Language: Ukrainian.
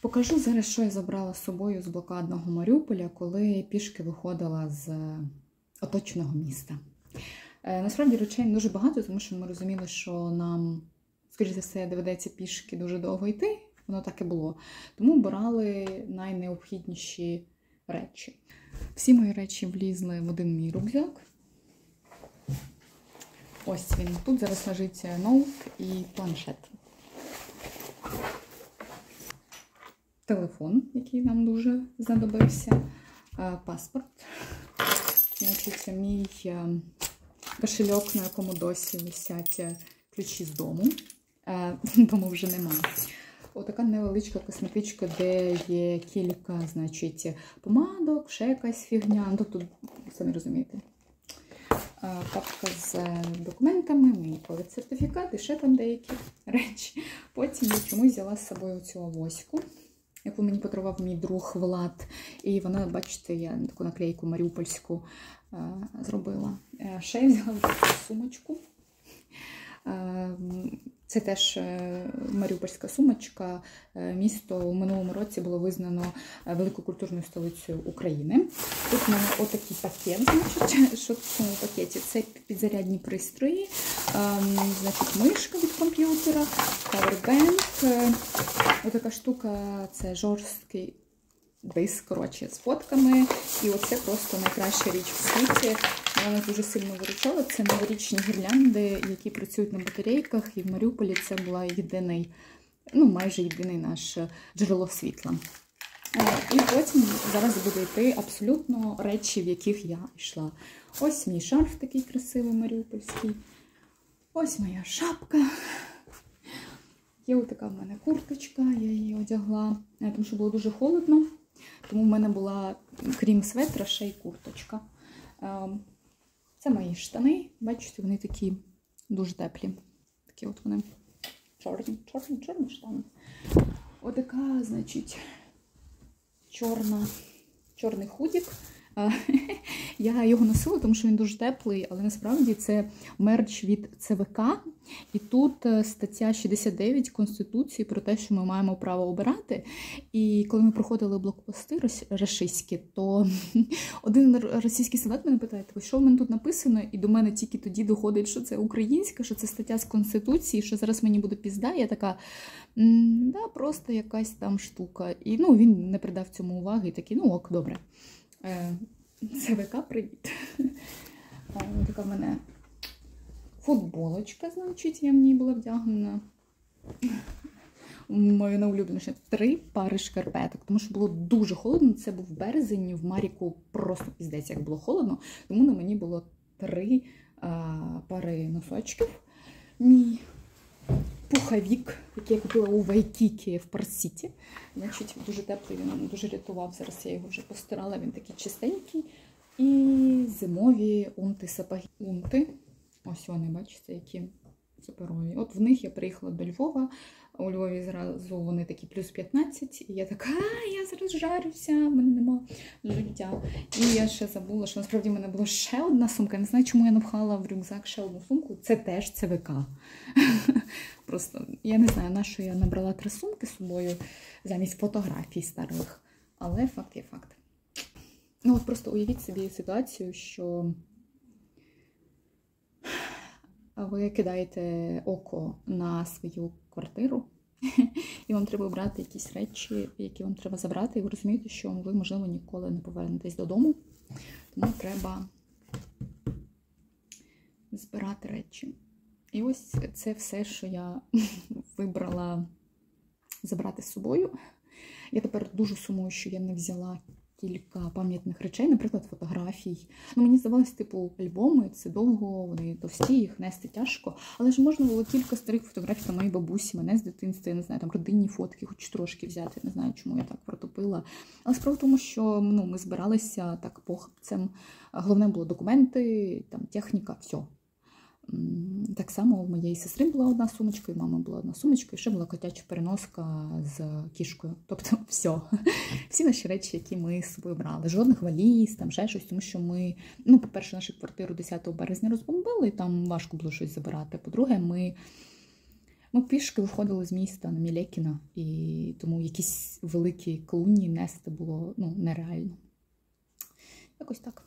Покажу зараз, що я забрала з собою з блокадного Маріуполя, коли пішки виходила з оточеного міста. Е, Насправді речей дуже багато, тому що ми розуміли, що нам, скоріш за все, доведеться пішки дуже довго йти. Воно так і було. Тому брали найнеобхідніші речі. Всі мої речі влізли в один мій рюкзак. Ось він. Тут зараз лежить ноут і планшет. Телефон, який нам дуже знадобився, е, паспорт. Значить, мій е, кошельок, на якому досі висять е, ключі з дому. Тому вже немає. Отака невеличка косметичка, де є кілька, значить, помадок, ще якась фігня. Ну, тобто, самі розумієте. Папка з документами, мій ковід-сертифікат і ще там деякі речі. Потім я чомусь взяла з собою цю авоську, яку мені подарував мій друг Влад. І вона, бачите, я таку наклейку маріупольську зробила. Ще я взяла таку сумочку. Це теж маріупольська сумочка. Місто у минулому році було визнано великою культурною столицею України. Тут у мене отакий пакет, значить, що в цьому пакеті? Це підзарядні пристрої, значить, мишка від комп'ютера, павербенк. Отака штука це жорсткий диск, коротше, з фотками. І оце просто найкраща річ в світі. Вона дуже сильно виручала. Це новорічні гірлянди, які працюють на батарейках. І в Маріуполі це була єдиний, ну майже єдиний наш джерело світла. І потім зараз буде йти абсолютно речі, в яких я йшла. Ось мій шарф такий красивий маріупольський. Ось моя шапка. Є отака в мене курточка, я її одягла, тому що було дуже холодно. Тому в мене була, крім светра, ще й курточка. Це мої штани. Бачите, вони такі дуже теплі. Такі от вони чорні, чорні, чорні штани. Отака, значить, чорна, чорний худік. Я його носила, тому що він дуже теплий, але насправді це мерч від ЦВК. І тут стаття 69 Конституції про те, що ми маємо право обирати. І коли ми проходили блокпости рашистські, то один російський солдат мене питає, що в мене тут написано, і до мене тільки тоді доходить, що це українська, що це стаття з Конституції, що зараз мені буде пізда. Я така, да, просто якась там штука. І ну, він не придав цьому уваги і такий, ну ок, добре. ЦВК, привіт. Така в мене футболочка, значить, я в ній була вдягнена. Моє найулюбленіше три пари шкарпеток, тому що було дуже холодно. Це був березень, в Маріку просто піздець, як було холодно. Тому на мені було три а, пари носочків. Мій пуховік, який я купила у Вайкікі в Парсіті. Значить, дуже теплий, він дуже рятував. Зараз я його вже постирала, він такий чистенький. І зимові унти сапоги. Унти. Ось вони, бачите, які суперові. От в них я приїхала до Львова. У Львові зразу вони такі плюс 15. І я така, а, я зараз жарюся, в мене нема життя. І я ще забула, що насправді в мене була ще одна сумка. Я не знаю, чому я напхала в рюкзак ще одну сумку. Це теж ЦВК. Просто я не знаю, на що я набрала три сумки з собою замість фотографій старих. Але факт є факт. Ну, от просто уявіть собі ситуацію, що ви кидаєте око на свою квартиру, і вам треба брати якісь речі, які вам треба забрати, і ви розумієте, що ви, можливо, ніколи не повернетесь додому. Тому треба збирати речі. І ось це все, що я вибрала забрати з собою. Я тепер дуже сумую, що я не взяла кілька пам'ятних речей, наприклад, фотографій. Ну, Мені здавалось, типу, альбоми це довго, вони товсті, їх нести тяжко. Але ж можна було кілька старих фотографій там моєї бабусі, мене з дитинства, я не знаю, там родинні фотки, хоч трошки взяти. Не знаю, чому я так протопила. Але справа в тому, що ну, ми збиралися так похапцем. Головне було документи, там техніка, все. Так само у моєї сестри була одна сумочка, і мами була одна сумочка, і ще була котяча переноска з кішкою. Тобто, все. Всі наші речі, які ми з собою брали. Жодних валіз, там ще щось, тому що ми, ну, по-перше, нашу квартиру 10 березня розбомбили, і там важко було щось забирати. По-друге, ми Ми пішки виходили з міста на Мілекіна, і тому якісь великі клуні нести було ну, нереально. Якось так.